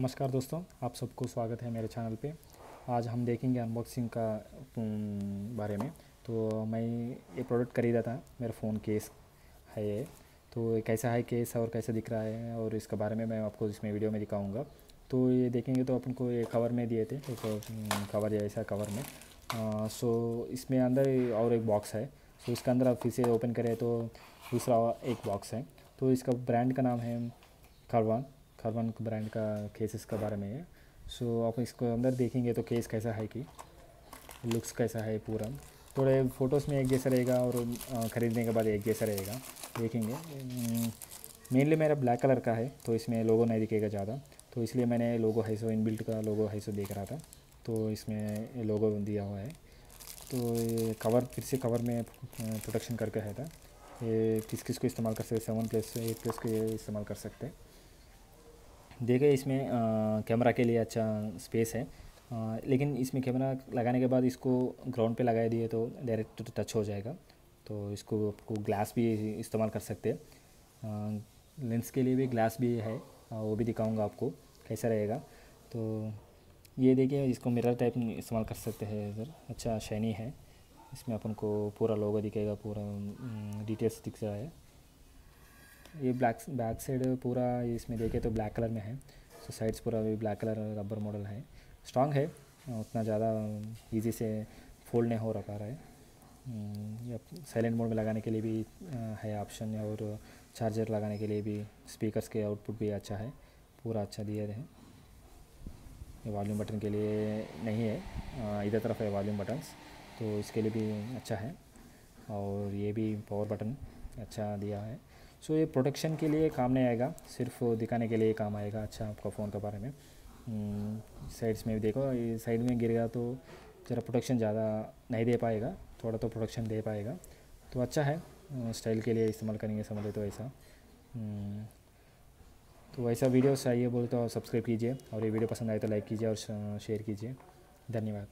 नमस्कार दोस्तों आप सबको स्वागत है मेरे चैनल पे। आज हम देखेंगे अनबॉक्सिंग का बारे में। तो मैं ये प्रोडक्ट खरीदा था मेरा फ़ोन केस है ये। तो कैसा है केस और कैसा दिख रहा है और इसके बारे में मैं आपको इसमें वीडियो में दिखाऊँगा। तो ये देखेंगे तो अपन को ये कवर में दिए थे एक उम, कवर जैसा कवर में। आ, सो इसमें अंदर और एक बॉक्स है। सो इसके अंदर आप फिर से ओपन करें तो दूसरा एक बॉक्स है। तो इसका ब्रांड का नाम है कार्बन कार्बन ब्रांड का केसेस के बारे में है सो so, आप इसको अंदर देखेंगे तो केस कैसा है कि लुक्स कैसा है पूरा। थोड़े फ़ोटोज़ में एक जैसा रहेगा और ख़रीदने के बाद एक जैसा रहेगा। देखेंगे। मेनली मेरा ब्लैक कलर का है तो इसमें लोगो नहीं दिखेगा ज़्यादा। तो इसलिए मैंने लोगो है सो इनबिल्ट का लोगो है सो देख रहा था। तो इसमें लोगो दिया हुआ है। तो कवर फिर से कवर में प्रोटेक्शन करके है था। ये किस किस को इस्तेमाल कर सकते सेवन प्लस एट प्लस के इस्तेमाल कर सकते हैं। देखिए इसमें कैमरा के लिए अच्छा स्पेस है। अ, लेकिन इसमें कैमरा लगाने के बाद इसको ग्राउंड पे लगा दिए तो डायरेक्ट टच हो जाएगा। तो इसको आपको ग्लास भी इस्तेमाल कर सकते हैं। लेंस के लिए भी ग्लास भी है अ, वो भी दिखाऊँगा आपको कैसा रहेगा। तो ये देखिए इसको मिरर टाइप इस्तेमाल कर सकते हैं इधर। अच्छा शाइनी है। इसमें अपन को पूरा लोगो दिखेगा पूरा डिटेल्स दिख रहा है। ये ब्लैक बैक साइड पूरा इसमें देखे तो ब्लैक कलर में है। सो साइड्स पूरा भी ब्लैक कलर रबर मॉडल है। स्ट्रांग है, उतना ज़्यादा इजी से फोल्ड नहीं हो रखा रहा है। साइलेंट मोड में लगाने के लिए भी है ऑप्शन और चार्जर लगाने के लिए भी स्पीकर्स के आउटपुट भी अच्छा है। पूरा अच्छा दिया है। ये वॉल्यूम बटन के लिए नहीं है इधर तरफ़ है वॉल्यूम बटन्स तो इसके लिए भी अच्छा है। और ये भी पावर बटन अच्छा दिया है। सो ये प्रोटेक्शन के लिए काम नहीं आएगा सिर्फ़ दिखाने के लिए काम आएगा। अच्छा आपका फ़ोन के बारे में। साइड्स में भी देखो ये साइड में गिर गया तो ज़रा प्रोटेक्शन ज़्यादा नहीं दे पाएगा थोड़ा तो प्रोटेक्शन दे पाएगा। तो अच्छा है स्टाइल के लिए इस्तेमाल करेंगे समझे तो ऐसा। हम्म, तो वैसा वीडियो चाहिए बोले तो सब्सक्राइब कीजिए और ये वीडियो पसंद आए तो लाइक कीजिए और शेयर कीजिए। धन्यवाद।